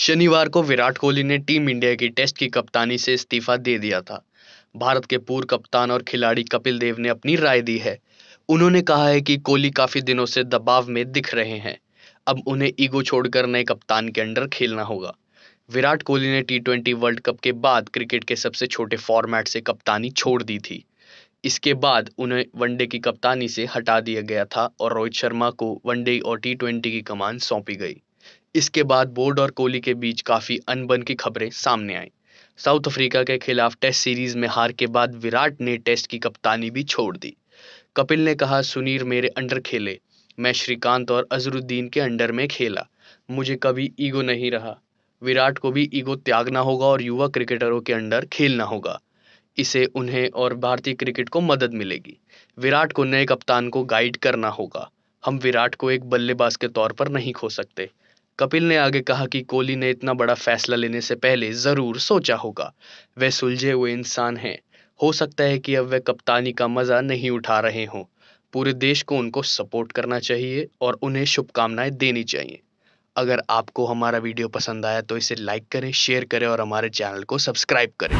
शनिवार को विराट कोहली ने टीम इंडिया की टेस्ट की कप्तानी से इस्तीफा दे दिया था। भारत के पूर्व कप्तान और खिलाड़ी कपिल देव ने अपनी राय दी है। उन्होंने कहा है कि कोहली काफ़ी दिनों से दबाव में दिख रहे हैं। अब उन्हें ईगो छोड़कर नए कप्तान के अंडर खेलना होगा। विराट कोहली ने टी ट्वेंटी वर्ल्ड कप के बाद क्रिकेट के सबसे छोटे फॉर्मेट से कप्तानी छोड़ दी थी। इसके बाद उन्हें वनडे की कप्तानी से हटा दिया गया था और रोहित शर्मा को वनडे और टी ट्वेंटी की कमान सौंपी गई। इसके बाद बोर्ड और कोहली के बीच काफ़ी अनबन की खबरें सामने आई। साउथ अफ्रीका के खिलाफ टेस्ट सीरीज़ में हार के बाद विराट ने टेस्ट की कप्तानी भी छोड़ दी। कपिल ने कहा, सुनीर मेरे अंडर खेले, मैं श्रीकांत और अजरुद्दीन के अंडर में खेला। मुझे कभी ईगो नहीं रहा। विराट को भी ईगो त्यागना होगा और युवा क्रिकेटरों के अंडर खेलना होगा। इसे उन्हें और भारतीय क्रिकेट को मदद मिलेगी। विराट को नए कप्तान को गाइड करना होगा। हम विराट को एक बल्लेबाज के तौर पर नहीं खो सकते। कपिल ने आगे कहा कि कोहली ने इतना बड़ा फैसला लेने से पहले ज़रूर सोचा होगा। वह सुलझे हुए इंसान हैं। हो सकता है कि अब वह कप्तानी का मज़ा नहीं उठा रहे हों। पूरे देश को उनको सपोर्ट करना चाहिए और उन्हें शुभकामनाएँ देनी चाहिए। अगर आपको हमारा वीडियो पसंद आया तो इसे लाइक करें, शेयर करें और हमारे चैनल को सब्सक्राइब करें।